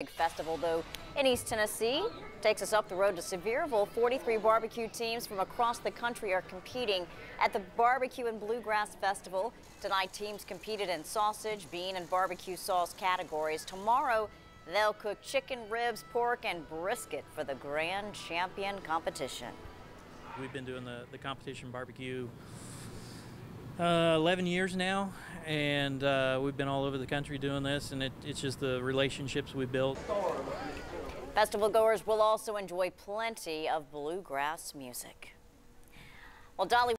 Big festival, though, in East Tennessee. Takes us up the road to Sevierville. 43 barbecue teams from across the country are competing at the Barbecue and Bluegrass Festival. Tonight, teams competed in sausage, bean, and barbecue sauce categories. Tomorrow, they'll cook chicken, ribs, pork, and brisket for the grand champion competition. We've been doing the, the competition barbecue uh, 11 years now, and uh, we've been all over the country doing this, and it, it's just the relationships we built. Festival goers will also enjoy plenty of bluegrass music. Well, Dolly